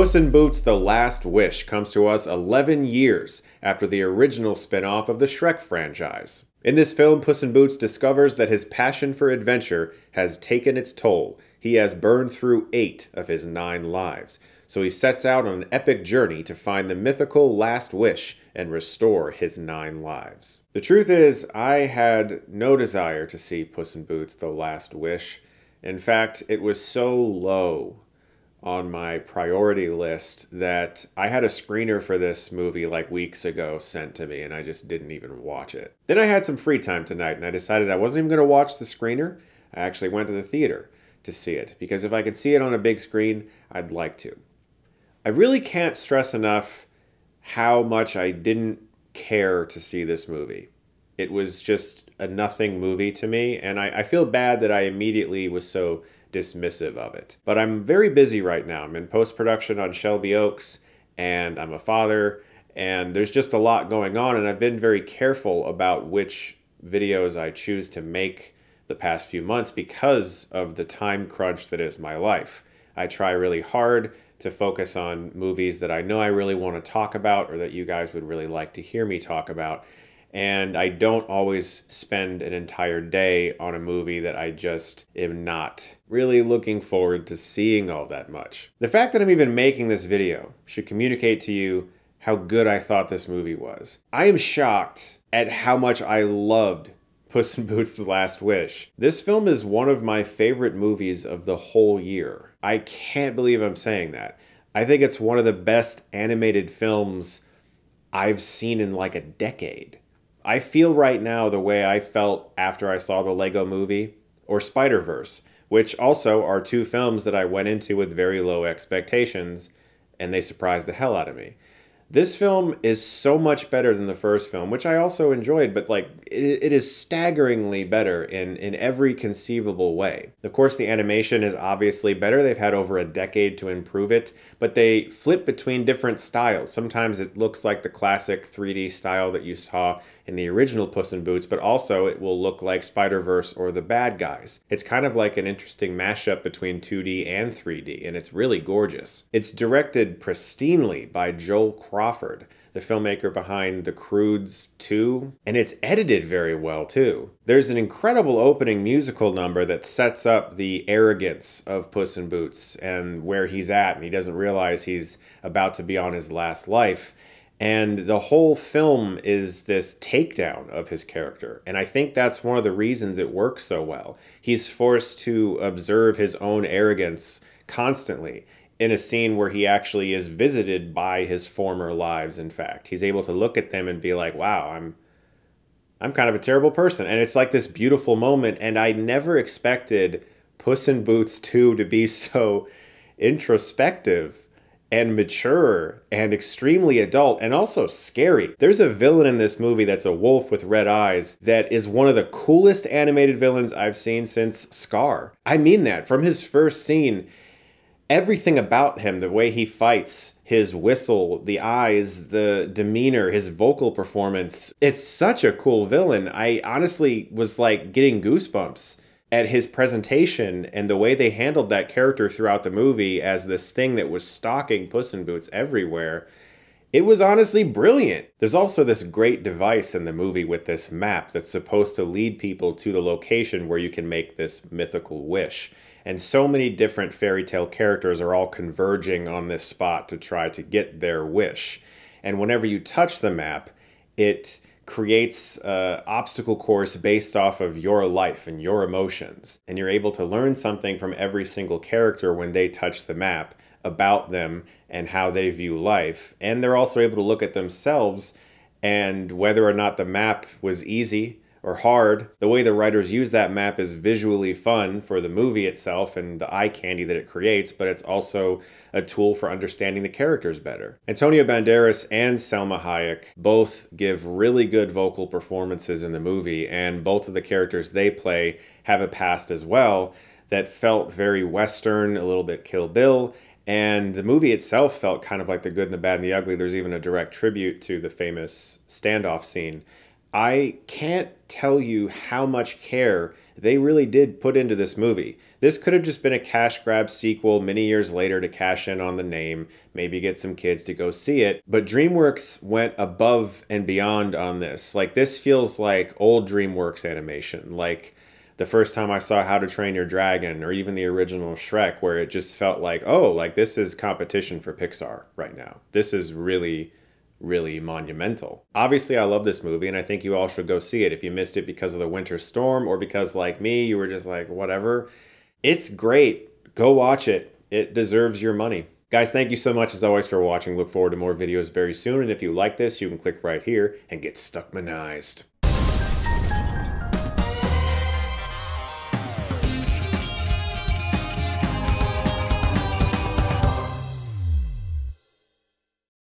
Puss in Boots The Last Wish comes to us 11 years after the original spin off of the Shrek franchise. In this film, Puss in Boots discovers that his passion for adventure has taken its toll. He has burned through eight of his nine lives, so he sets out on an epic journey to find the mythical last wish and restore his nine lives. The truth is, I had no desire to see Puss in Boots The Last Wish. In fact, it was so low on my priority list that I had a screener for this movie like weeks ago sent to me and I just didn't even watch it. Then I had some free time tonight and I decided I wasn't even going to watch the screener. I actually went to the theater to see it because if I could see it on a big screen, I'd like to. I really can't stress enough how much I didn't care to see this movie. It was just a nothing movie to me, and I, I feel bad that I immediately was so dismissive of it. But I'm very busy right now. I'm in post production on Shelby Oaks, and I'm a father, and there's just a lot going on, and I've been very careful about which videos I choose to make the past few months because of the time crunch that is my life. I try really hard to focus on movies that I know I really want to talk about or that you guys would really like to hear me talk about and I don't always spend an entire day on a movie that I just am not really looking forward to seeing all that much. The fact that I'm even making this video should communicate to you how good I thought this movie was. I am shocked at how much I loved Puss in Boots The Last Wish. This film is one of my favorite movies of the whole year. I can't believe I'm saying that. I think it's one of the best animated films I've seen in like a decade. I feel right now the way I felt after I saw the Lego movie or Spider Verse, which also are two films that I went into with very low expectations and they surprised the hell out of me. This film is so much better than the first film, which I also enjoyed, but like it, it is staggeringly better in, in every conceivable way. Of course, the animation is obviously better. They've had over a decade to improve it, but they flip between different styles. Sometimes it looks like the classic 3D style that you saw in the original Puss in Boots, but also it will look like Spider Verse or The Bad Guys. It's kind of like an interesting mashup between 2D and 3D, and it's really gorgeous. It's directed pristinely by Joel Crawford the filmmaker behind The Croods 2, and it's edited very well too. There's an incredible opening musical number that sets up the arrogance of Puss in Boots and where he's at, and he doesn't realize he's about to be on his last life. And the whole film is this takedown of his character. And I think that's one of the reasons it works so well. He's forced to observe his own arrogance constantly in a scene where he actually is visited by his former lives in fact he's able to look at them and be like wow i'm i'm kind of a terrible person and it's like this beautiful moment and i never expected puss in boots 2 to be so introspective and mature and extremely adult and also scary. There's a villain in this movie that's a wolf with red eyes that is one of the coolest animated villains I've seen since Scar. I mean that. From his first scene, everything about him, the way he fights, his whistle, the eyes, the demeanor, his vocal performance, it's such a cool villain. I honestly was like getting goosebumps at his presentation and the way they handled that character throughout the movie as this thing that was stalking Puss in Boots everywhere. It was honestly brilliant. There's also this great device in the movie with this map that's supposed to lead people to the location where you can make this mythical wish. And so many different fairy tale characters are all converging on this spot to try to get their wish. And whenever you touch the map, it creates an obstacle course based off of your life and your emotions. And you're able to learn something from every single character when they touch the map about them and how they view life. And they're also able to look at themselves and whether or not the map was easy or hard. The way the writers use that map is visually fun for the movie itself and the eye candy that it creates, but it's also a tool for understanding the characters better. Antonio Banderas and Salma Hayek both give really good vocal performances in the movie, and both of the characters they play have a past as well that felt very Western, a little bit Kill Bill, and the movie itself felt kind of like The Good and the Bad and the Ugly. There's even a direct tribute to the famous standoff scene I can't tell you how much care they really did put into this movie. This could have just been a cash grab sequel many years later to cash in on the name, maybe get some kids to go see it. But DreamWorks went above and beyond on this. Like, this feels like old DreamWorks animation. Like, the first time I saw How to Train Your Dragon or even the original Shrek, where it just felt like, oh, like this is competition for Pixar right now. This is really really monumental. Obviously, I love this movie and I think you all should go see it if you missed it because of the winter storm or because, like me, you were just like, whatever. It's great. Go watch it. It deserves your money. Guys, thank you so much as always for watching. Look forward to more videos very soon. And if you like this, you can click right here and get Stuckmanized.